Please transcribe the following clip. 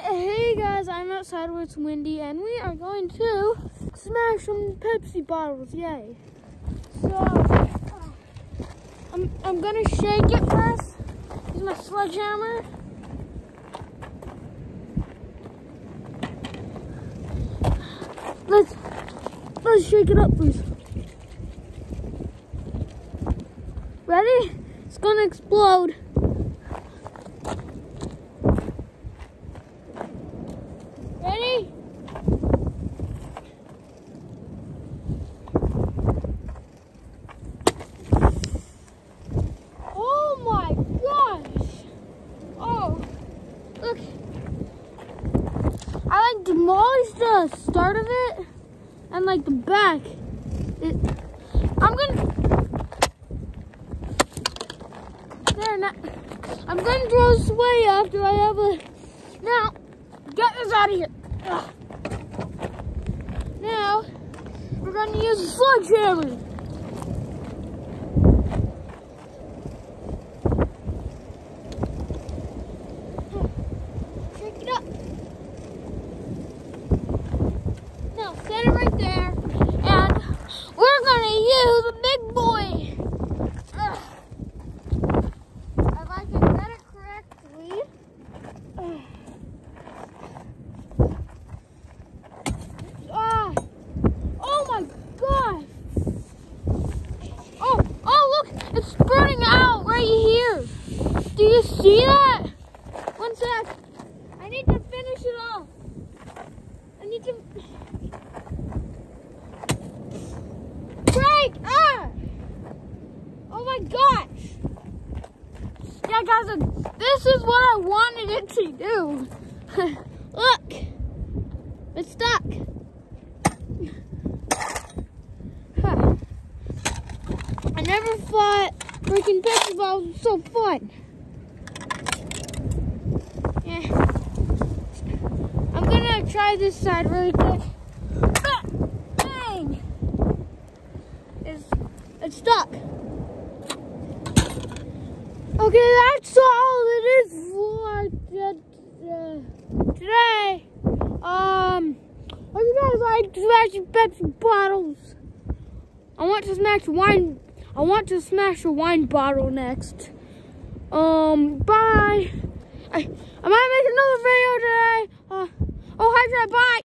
Hey guys, I'm outside where it's windy and we are going to smash some Pepsi bottles, yay. So, I'm, I'm gonna shake it first. Use my sledgehammer. Let's, let's shake it up please. Ready? It's gonna explode. Ready? Oh my gosh! Oh, look. I like demolished the start of it and like the back. It, I'm gonna. There, now. I'm gonna throw this away after I have a. Now, get this out of here. Ugh. Now, we're gonna use a sledgehammer. Shake it up. Now, set it right there. And we're gonna use a big boy. Ugh. If I can set it correctly. Ah! Oh my god! Oh, oh look! It's spurting out right here! Do you see that? One sec. I need to finish it off. Need to. Break! Ah! Oh my gosh! Yeah, guys, this is what I wanted it to do. Look! It's stuck. I never thought freaking bottles was so fun. Yeah. Try this side really quick. Bang! It's, it's stuck. Okay, that's all it is for today. Um, hope you guys like smashing Pepsi bottles. I want to smash wine. I want to smash a wine bottle next. Um, bye. I, I might make another video today. Uh, oh, hi, bye.